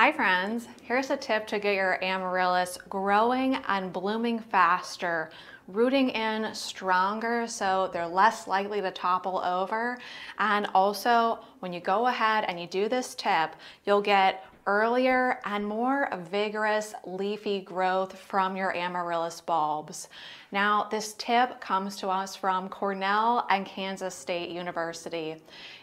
Hi friends, here's a tip to get your amaryllis growing and blooming faster, rooting in stronger so they're less likely to topple over. And also when you go ahead and you do this tip, you'll get earlier and more vigorous leafy growth from your amaryllis bulbs. Now, this tip comes to us from Cornell and Kansas State University.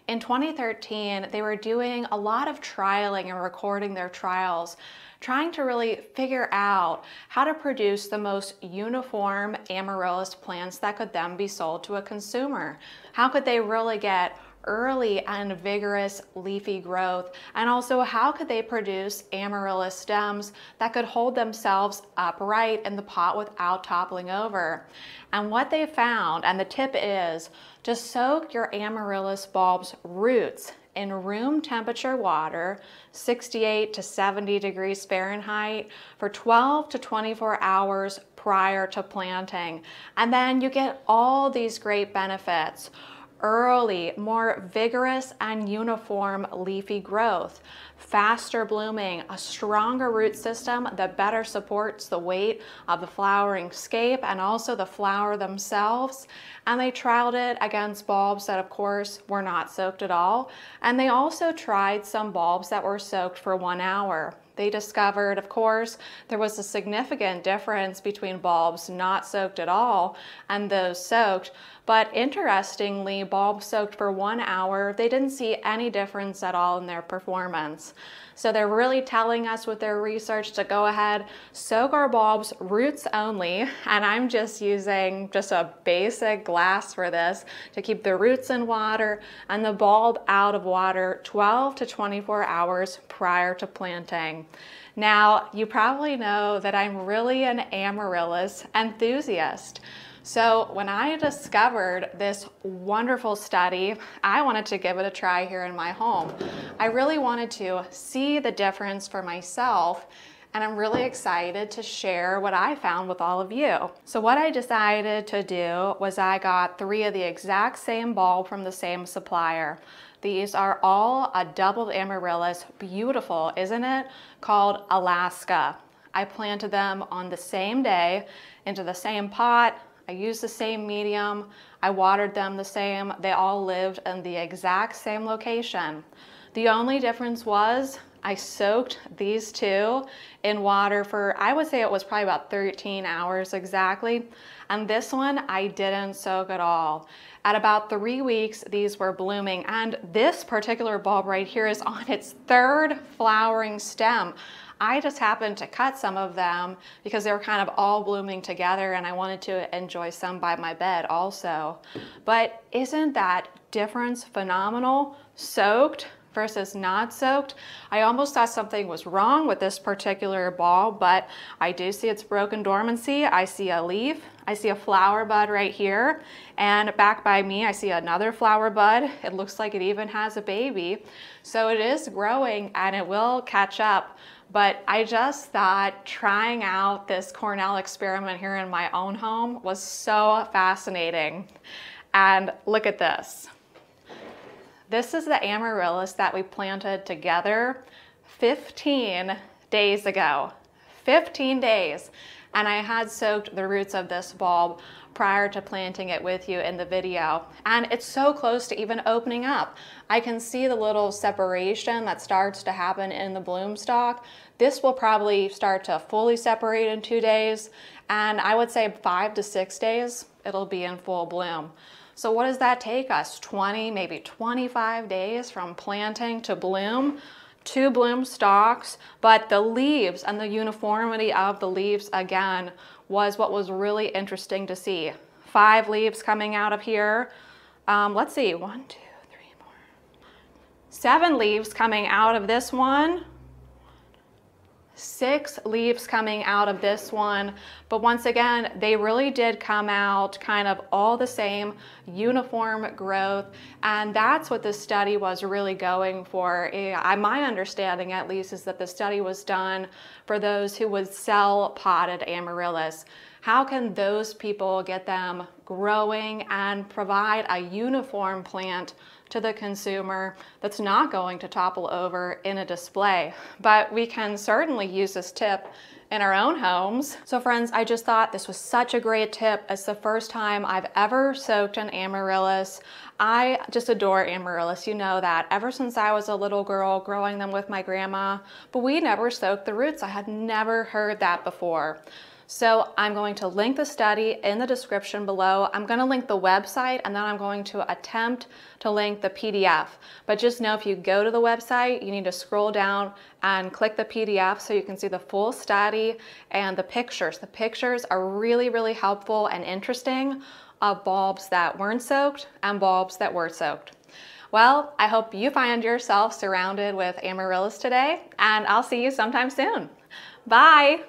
In 2013, they were doing a lot of trialing and recording their trials trying to really figure out how to produce the most uniform amaryllis plants that could then be sold to a consumer. How could they really get early and vigorous leafy growth? And also how could they produce amaryllis stems that could hold themselves upright in the pot without toppling over? And what they found, and the tip is, to soak your amaryllis bulb's roots in room temperature water, 68 to 70 degrees Fahrenheit, for 12 to 24 hours prior to planting. And then you get all these great benefits early, more vigorous and uniform leafy growth, faster blooming, a stronger root system that better supports the weight of the flowering scape and also the flower themselves. And they trialed it against bulbs that of course were not soaked at all. And they also tried some bulbs that were soaked for one hour. They discovered, of course, there was a significant difference between bulbs not soaked at all and those soaked. But interestingly, bulbs soaked for one hour, they didn't see any difference at all in their performance. So they're really telling us with their research to go ahead, soak our bulbs roots only. And I'm just using just a basic glass for this to keep the roots in water and the bulb out of water 12 to 24 hours prior to planting. Now, you probably know that I'm really an amaryllis enthusiast. So when I discovered this wonderful study, I wanted to give it a try here in my home. I really wanted to see the difference for myself and I'm really excited to share what I found with all of you. So what I decided to do was I got three of the exact same bulb from the same supplier. These are all a doubled amaryllis, beautiful, isn't it? Called Alaska. I planted them on the same day into the same pot, I used the same medium, I watered them the same, they all lived in the exact same location. The only difference was I soaked these two in water for, I would say it was probably about 13 hours exactly. And this one, I didn't soak at all. At about three weeks, these were blooming. And this particular bulb right here is on its third flowering stem. I just happened to cut some of them because they were kind of all blooming together and I wanted to enjoy some by my bed also. But isn't that difference phenomenal? Soaked versus not soaked. I almost thought something was wrong with this particular ball, but I do see its broken dormancy. I see a leaf. I see a flower bud right here. And back by me, I see another flower bud. It looks like it even has a baby. So it is growing and it will catch up. But I just thought trying out this Cornell experiment here in my own home was so fascinating. And look at this. This is the amaryllis that we planted together 15 days ago. 15 days. And I had soaked the roots of this bulb prior to planting it with you in the video. And it's so close to even opening up. I can see the little separation that starts to happen in the bloom stalk. This will probably start to fully separate in two days. And I would say five to six days, it'll be in full bloom. So what does that take us? 20, maybe 25 days from planting to bloom? two bloom stalks, but the leaves and the uniformity of the leaves again was what was really interesting to see. Five leaves coming out of here. Um, let's see, one, two, three, four. Seven leaves coming out of this one six leaves coming out of this one. But once again, they really did come out kind of all the same uniform growth. And that's what this study was really going for. Eh, my understanding at least is that the study was done for those who would sell potted amaryllis. How can those people get them growing and provide a uniform plant to the consumer that's not going to topple over in a display. But we can certainly use this tip in our own homes. So friends, I just thought this was such a great tip. It's the first time I've ever soaked an amaryllis. I just adore amaryllis, you know that, ever since I was a little girl growing them with my grandma, but we never soaked the roots. I had never heard that before. So I'm going to link the study in the description below. I'm going to link the website and then I'm going to attempt to link the PDF. But just know if you go to the website, you need to scroll down and click the PDF so you can see the full study and the pictures. The pictures are really, really helpful and interesting of bulbs that weren't soaked and bulbs that were soaked. Well, I hope you find yourself surrounded with amaryllis today and I'll see you sometime soon. Bye.